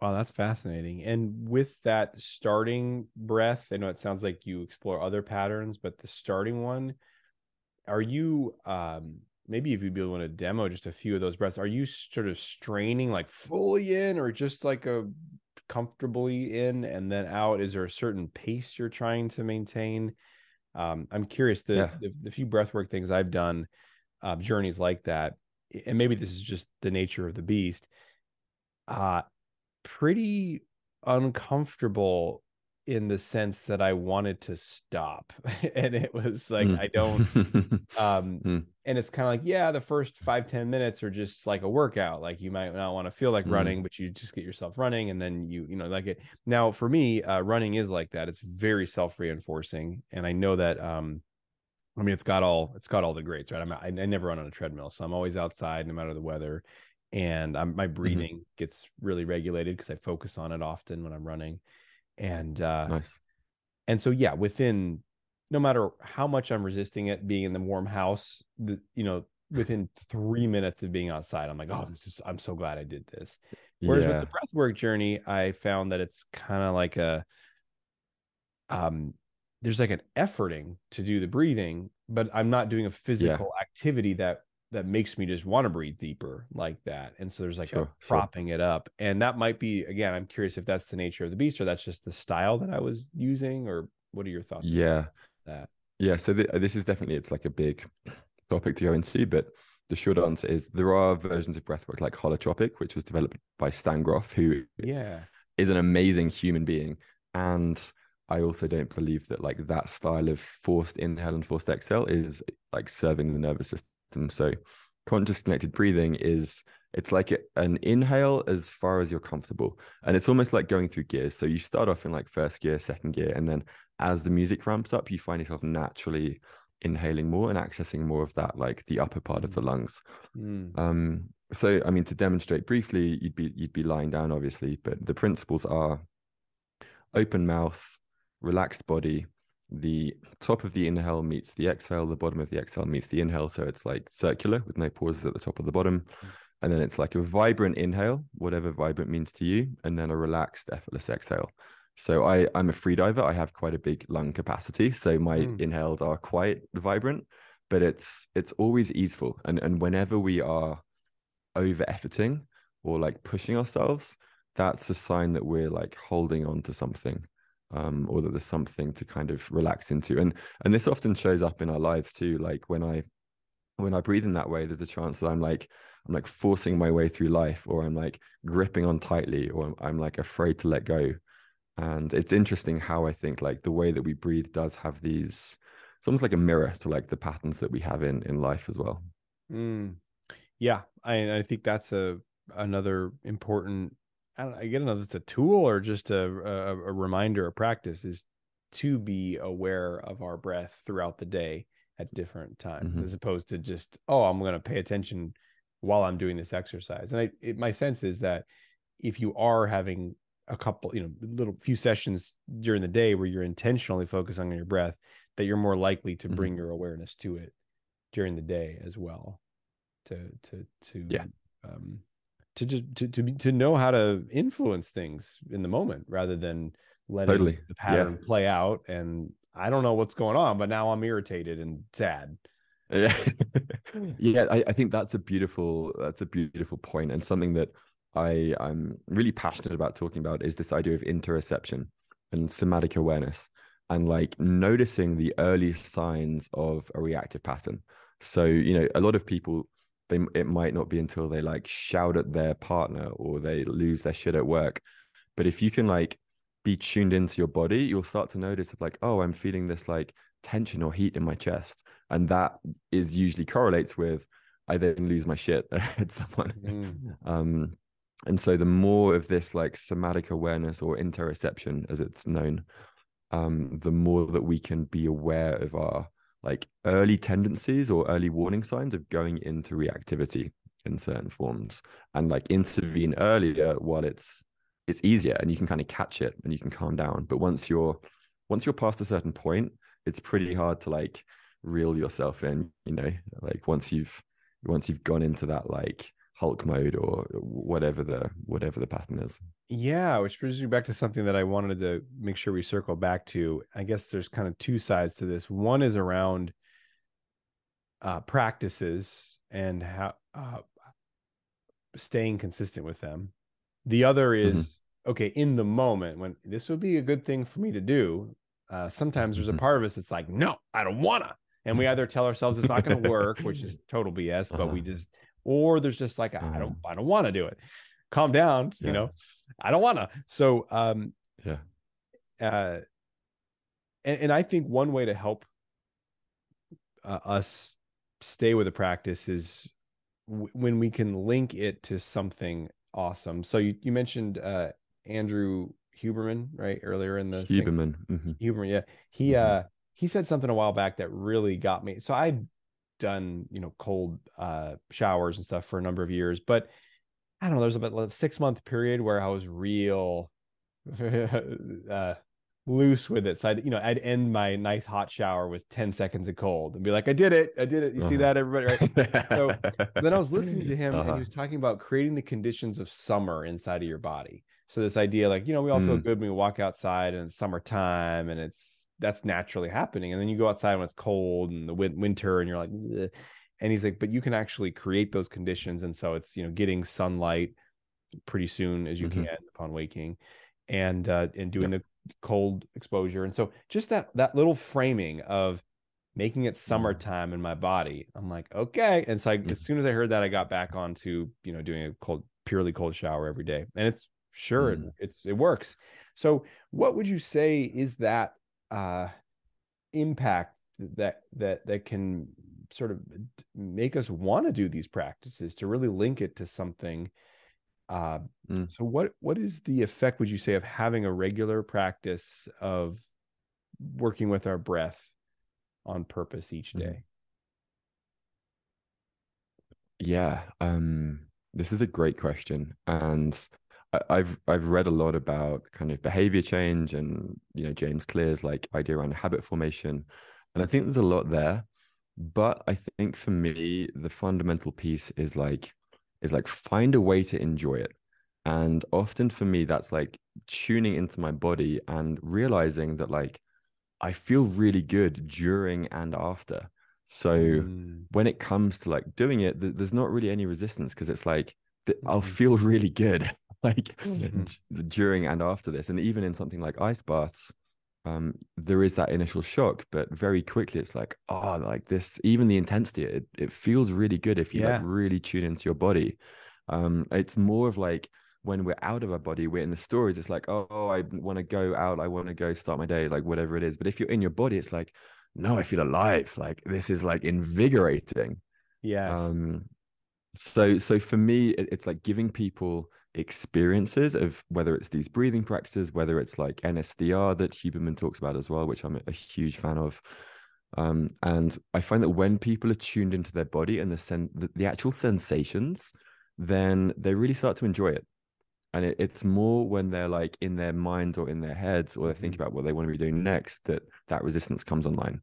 S1: Wow, that's fascinating. And with that starting breath, I know it sounds like you explore other patterns, but the starting one, are you um maybe if you'd be able to demo just a few of those breaths, are you sort of straining like fully in or just like a comfortably in and then out? Is there a certain pace you're trying to maintain? Um, I'm curious the, yeah. the, the few breathwork things I've done, uh, journeys like that, and maybe this is just the nature of the beast. Uh, pretty uncomfortable in the sense that I wanted to stop. (laughs) and it was like, mm. I don't, (laughs) um, mm. and it's kind of like, yeah, the first five ten minutes are just like a workout. Like you might not want to feel like mm. running, but you just get yourself running and then you, you know, like it. Now for me, uh, running is like that. It's very self reinforcing. And I know that, um, I mean, it's got all, it's got all the greats, right? I'm, I, I never run on a treadmill. So I'm always outside no matter the weather. And I'm, my mm-hmm. breathing mm-hmm. gets really regulated because I focus on it often when I'm running and uh
S2: nice
S1: and so yeah within no matter how much i'm resisting it being in the warm house the you know within three minutes of being outside i'm like oh this is i'm so glad i did this whereas yeah. with the breathwork journey i found that it's kind of like a um there's like an efforting to do the breathing but i'm not doing a physical yeah. activity that that makes me just want to breathe deeper like that. And so there's like sure, a propping sure. it up. And that might be again, I'm curious if that's the nature of the beast or that's just the style that I was using or what are your thoughts?
S2: Yeah.
S1: That.
S2: Yeah. So th- this is definitely it's like a big topic to go into, but the short answer is there are versions of breathwork like holotropic, which was developed by Stan Grof, who
S1: yeah
S2: is an amazing human being. And I also don't believe that like that style of forced inhale and forced exhale is like serving the nervous system. So conscious connected breathing is it's like an inhale as far as you're comfortable and it's almost like going through gears so you start off in like first gear second gear and then as the music ramps up you find yourself naturally inhaling more and accessing more of that like the upper part of the lungs mm. um so i mean to demonstrate briefly you'd be you'd be lying down obviously but the principles are open mouth relaxed body the top of the inhale meets the exhale, the bottom of the exhale meets the inhale. So it's like circular with no pauses at the top or the bottom. And then it's like a vibrant inhale, whatever vibrant means to you, and then a relaxed, effortless exhale. So I, I'm a freediver. I have quite a big lung capacity. So my mm. inhales are quite vibrant, but it's it's always easeful. And and whenever we are over efforting or like pushing ourselves, that's a sign that we're like holding on to something um, or that there's something to kind of relax into. And and this often shows up in our lives too. Like when I when I breathe in that way, there's a chance that I'm like I'm like forcing my way through life, or I'm like gripping on tightly, or I'm like afraid to let go. And it's interesting how I think like the way that we breathe does have these. It's almost like a mirror to like the patterns that we have in in life as well.
S1: Mm. Yeah, I I think that's a another important I, don't, I get another it's a tool or just a, a, a reminder, a practice is to be aware of our breath throughout the day at different times, mm-hmm. as opposed to just oh, I'm going to pay attention while I'm doing this exercise. And I, it, my sense is that if you are having a couple, you know, little few sessions during the day where you're intentionally focusing on your breath, that you're more likely to bring mm-hmm. your awareness to it during the day as well. To to to
S2: yeah.
S1: Um, to just to, to to know how to influence things in the moment rather than letting totally. the pattern yeah. play out and I don't know what's going on, but now I'm irritated and sad.
S2: Yeah, (laughs) yeah. I, I think that's a beautiful that's a beautiful point and something that I I'm really passionate about talking about is this idea of interoception and somatic awareness and like noticing the early signs of a reactive pattern. So you know, a lot of people they it might not be until they like shout at their partner or they lose their shit at work. But if you can like be tuned into your body you'll start to notice like oh i'm feeling this like tension or heat in my chest. And that is usually correlates with i then lose my shit (laughs) at someone. Mm. um and so the more of this like somatic awareness or interoception as it's known um the more that we can be aware of our like early tendencies or early warning signs of going into reactivity in certain forms and like intervene earlier while it's it's easier and you can kind of catch it and you can calm down. But once you're once you're past a certain point it's pretty hard to like reel yourself in you know? Like once you've once you've gone into that like hulk mode or whatever the whatever the pattern is
S1: yeah which brings me back to something that i wanted to make sure we circle back to i guess there's kind of two sides to this one is around uh practices and how uh staying consistent with them the other is mm-hmm. okay in the moment when this would be a good thing for me to do uh, sometimes there's a mm-hmm. part of us that's like no i don't wanna and we either tell ourselves it's not going to work which is total bs but uh-huh. we just or there's just like uh-huh. i don't i don't want to do it calm down yeah. you know i don't want to so um
S2: yeah
S1: uh and, and i think one way to help uh, us stay with a practice is w- when we can link it to something awesome so you, you mentioned uh andrew huberman right earlier in the
S2: huberman mm-hmm.
S1: huberman yeah he mm-hmm. uh he said something a while back that really got me. So I'd done, you know, cold uh, showers and stuff for a number of years, but I don't know, there's about a six month period where I was real (laughs) uh, loose with it. So I'd, you know, I'd end my nice hot shower with 10 seconds of cold and be like, I did it. I did it. You uh-huh. see that, everybody? Right. so (laughs) then I was listening to him uh-huh. and he uh-huh. was talking about creating the conditions of summer inside of your body. So this idea, like, you know, we all mm. feel good when we walk outside and it's summertime and it's that's naturally happening. And then you go outside when it's cold and the winter, and you're like, Ugh. and he's like, but you can actually create those conditions, and so it's you know getting sunlight pretty soon as you mm-hmm. can upon waking, and uh, and doing yep. the cold exposure, and so just that that little framing of making it mm-hmm. summertime in my body. I'm like, okay. And so I, as soon as I heard that, I got back onto, you know, doing a cold, purely cold shower every day. And it's sure mm. it, it's, it works. So what would you say is that uh, impact that that that can sort of make us want to do these practices to really link it to something uh, mm. so what what is the effect would you say of having a regular practice of working with our breath on purpose each day mm.
S2: yeah um this is a great question and I've I've read a lot about kind of behavior change and you know James Clear's like idea around habit formation, and I think there's a lot there. But I think for me, the fundamental piece is like is like find a way to enjoy it. And often for me, that's like tuning into my body and realizing that like I feel really good during and after. So mm. when it comes to like doing it, th- there's not really any resistance because it's like I'll mm. feel (laughs) really good (laughs) like mm-hmm. during and after this and even in something like ice baths um there is that initial shock but very quickly it's like oh like this even the intensity it, it feels really good if you yeah. like really tune into your body. Um it's more of like when we're out of our body we're in the stories it's like oh, oh i want to go out i want to go start my day like whatever it is. But if you're in your body it's like no i feel alive like this is like invigorating.
S1: Yeah
S2: um so so for me it, it's like giving people experiences of whether it's these breathing practices, whether it's like NSDR that Huberman talks about as well, which I'm a huge fan of. Um, and I find that when people are tuned into their body and the, sen- the, the actual sensations, then they really start to enjoy it. And it, it's more when they're like in their minds or in their heads, or they're thinking mm-hmm. about what they want to be doing next, that that resistance comes online.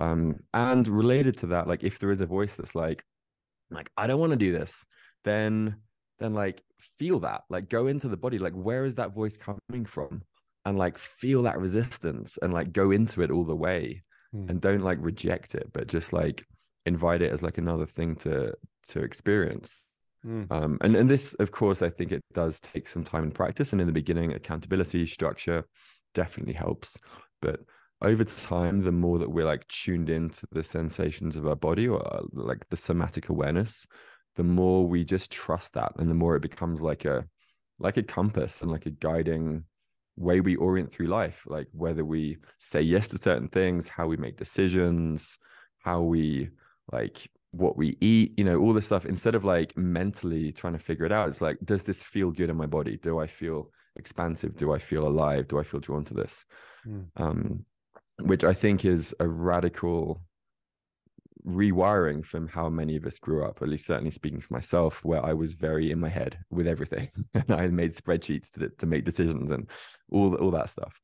S2: Um, and related to that, like if there is a voice that's like, like I don't want to do this, then then like feel that like go into the body like where is that voice coming from and like feel that resistance and like go into it all the way mm. and don't like reject it but just like invite it as like another thing to to experience mm. um and and this of course i think it does take some time and practice and in the beginning accountability structure definitely helps but over time the more that we're like tuned into the sensations of our body or uh, like the somatic awareness the more we just trust that and the more it becomes like a like a compass and like a guiding way we orient through life like whether we say yes to certain things how we make decisions how we like what we eat you know all this stuff instead of like mentally trying to figure it out. It's like does this feel good in my body? Do i feel expansive? Do i feel alive? Do i feel drawn to this? Mm. um which i think is a radical rewiring from how many of us grew up, at least certainly speaking for myself, where I was very in my head with everything. (laughs) and I made spreadsheets to, to make decisions and all, all that stuff.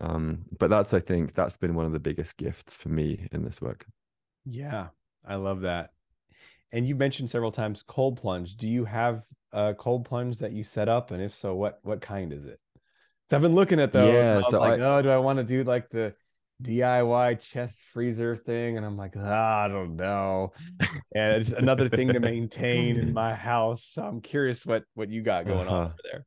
S2: Um, but that's I think that's been one of the biggest gifts for me in this work.
S1: Yeah, I love that. And you mentioned several times cold plunge. Do you have a cold plunge that you set up? And if so, what what kind is it? So I've been looking at those.
S2: Yeah, so
S1: like,
S2: I,
S1: oh, do I want to do like the DIY chest freezer thing? And I'm like, ah, I don't know. And it's another thing to maintain in my house. So I'm curious what what you got going uh-huh. on over there.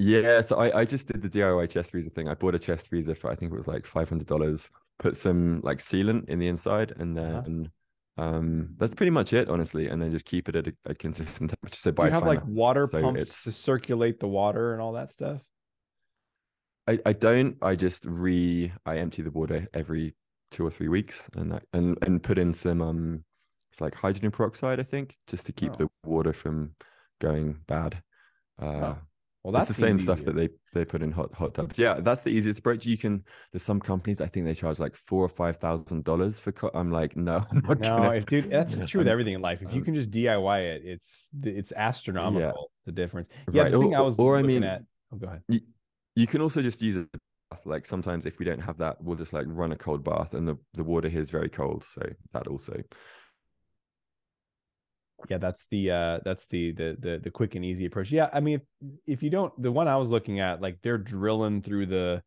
S2: Yeah, so I, I just did the DIY chest freezer thing. I bought a chest freezer for I think it was like five hundred dollars. Put some like sealant in the inside, and uh-huh. then uh-huh um, that's pretty much it, honestly. And then just keep it at a, a consistent (laughs) temperature. So
S1: Do you have like water so pumps to circulate the water and all that stuff?
S2: I, I don't. I just re I empty the water every two or three weeks and that, and and put in some um it's like hydrogen peroxide, I think, just to keep oh. the water from going bad. Uh, oh. Well, that's it's the same stuff that they they put in hot hot tubs. Yeah, that's the easiest approach. You can. There's some companies I think they charge like four or five thousand dollars for. Co- I'm like, no, (laughs) I'm
S1: no, gonna... if, dude, that's (laughs) true with everything in life. If you can just DIY it, it's it's astronomical yeah. the difference. Yeah, right. the thing or, I was or I mean, at. Oh, go ahead.
S2: You, can also just use it. Like sometimes if we don't have that, we'll just like run a cold bath, and the the water here is very cold, so that also
S1: yeah that's the uh that's the the the the quick and easy approach yeah i mean if, if you don't the one i was looking at like they're drilling through the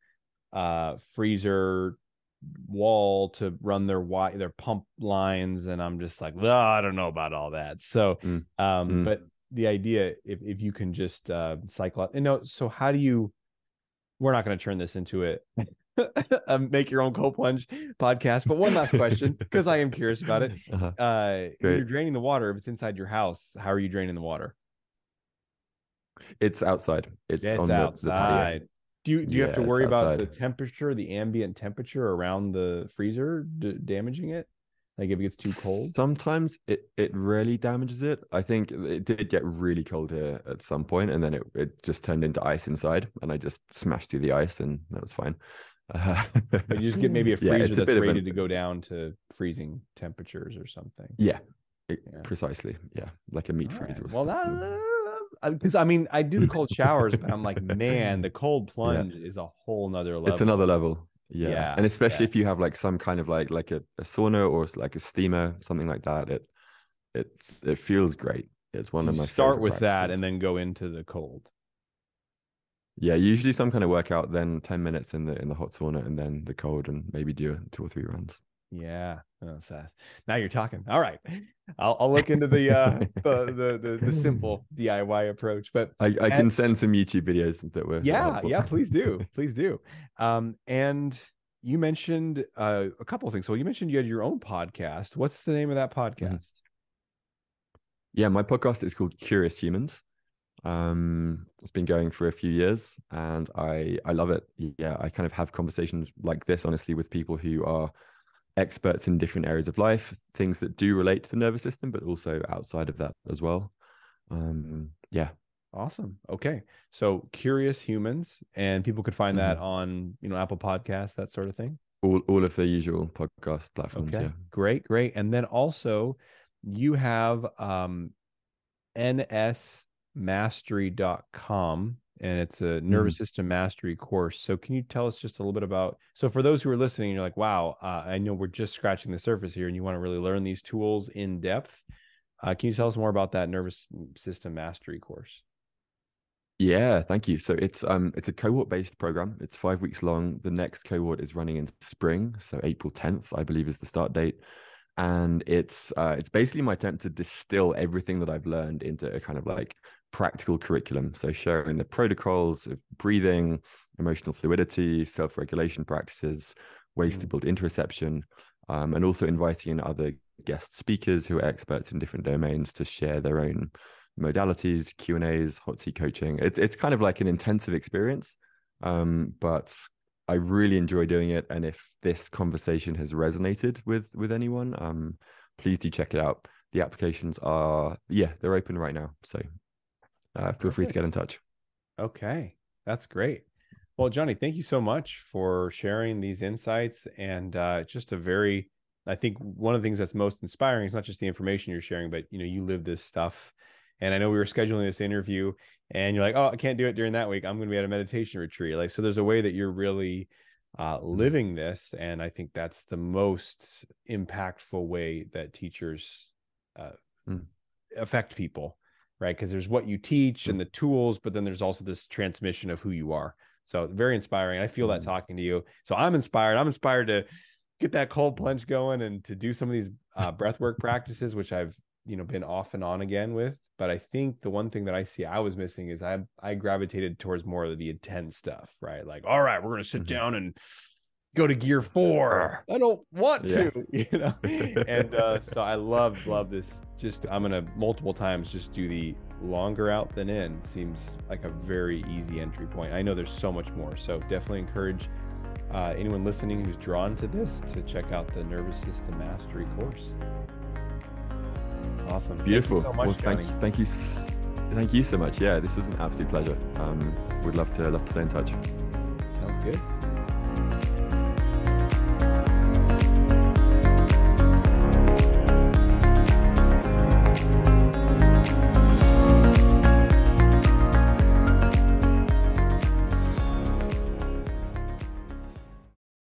S1: uh freezer wall to run their why their pump lines and i'm just like well i don't know about all that so mm. um mm. but the idea if if you can just uh cycle out you know so how do you we're not going to turn this into it (laughs) make your own cold plunge podcast. But one last question, because I am curious about it. Uh-huh. Uh, you're draining the water. If it's inside your house, how are you draining the water?
S2: It's outside. It's,
S1: it's on outside. The, the do you do you yeah, have to worry about the temperature, the ambient temperature around the freezer d- damaging it? Like if it gets too cold?
S2: Sometimes it it really damages it. I think it did get really cold here at some point, and then it, it just turned into ice inside, and I just smashed through the ice, and that was fine. (laughs)
S1: Uh, you just get maybe a freezer yeah, that's rated to go down to freezing temperatures or something.
S2: Yeah, it, yeah. precisely. Yeah, like a meat All freezer.
S1: Right. Well, that because I mean I do the cold showers, but I'm like, (laughs) man, the cold plunge yeah. is a whole nother level.
S2: It's another level. Yeah. yeah and especially if you have like some kind of like like a, a sauna or like a steamer, something like that, it it's it feels great. It's one so of my
S1: start with practices. that and then go into the cold.
S2: Yeah, usually some kind of workout, then 10 minutes in the in the hot sauna and then the cold and maybe do two or three runs.
S1: Yeah. Oh, now you're talking. All right. I'll, I'll look into the, uh, the, (laughs) the, the, the, simple DIY approach, but
S2: I, I and, can send some YouTube videos that were.
S1: Yeah. Yeah. Please do. (laughs) Please do. Um, and you mentioned uh, a couple of things. So you mentioned you had your own podcast. What's the name of that mm-hmm. podcast?
S2: Yeah. My podcast is called Curious Humans. Um, it's been going for a few years, and I I love it. Yeah, I kind of have conversations like this, honestly, with people who are experts in different areas of life, things that do relate to the nervous system, but also outside of that as well. Um, yeah.
S1: Awesome. Okay. So curious humans, and people could find mm-hmm. that on you know Apple Podcasts, that sort of thing.
S2: All all of the usual podcast platforms. Okay. Yeah.
S1: Great, great. And then also you have um NS mastery.com and it's a nervous mm. system mastery course. So can you tell us just a little bit about so for those who are listening you're like wow, uh, I know we're just scratching the surface here and you want to really learn these tools in depth. Uh, can you tell us more about that nervous system mastery course?
S2: Yeah, thank you. So it's um it's a cohort based program. It's 5 weeks long. The next cohort is running in spring, so April 10th I believe is the start date and it's uh, it's basically my attempt to distill everything that I've learned into a kind of like practical curriculum. So sharing the protocols of breathing, emotional fluidity, self-regulation practices, ways mm. to build interoception, um, and also inviting in other guest speakers who are experts in different domains to share their own modalities, Q and A's, hot seat coaching. It's it's kind of like an intensive experience, um, but I really enjoy doing it. And if this conversation has resonated with with anyone, um, please do check it out. The applications are yeah, they're open right now. So uh, feel free to get in touch.
S1: Okay, that's great. Well, Jonny, thank you so much for sharing these insights and uh, just a very, I think one of the things that's most inspiring is not just the information you're sharing, but you know, you live this stuff. And I know we were scheduling this interview, and you're like, "Oh, I can't do it during that week. I'm going to be at a meditation retreat." Like, so there's a way that you're really uh, living this. And I think that's the most impactful way that teachers uh, mm. affect people, right? Because there's what you teach and the tools, but then there's also this transmission of who you are. So very inspiring. I feel that talking to you. So I'm inspired. I'm inspired to get that cold plunge going and to do some of these uh, breath work practices, which I've you know been off and on again with. But I think the one thing that I see I was missing is I I gravitated towards more of the intense stuff, right? Like, all right, we're gonna sit mm-hmm. down and go to gear four. I don't want yeah. to, (laughs) you know. and uh, so I love love this. Just I'm gonna multiple times just do the longer out than in. Seems like a very easy entry point. I know there's so much more. So definitely encourage uh, anyone listening who's drawn to this to check out the nervous system mastery course. Awesome.
S2: Beautiful. Thank so much, well, thank, you, thank you. Thank you so much. Yeah, this was an absolute pleasure. Um, we'd love to love to stay in touch.
S1: Sounds good.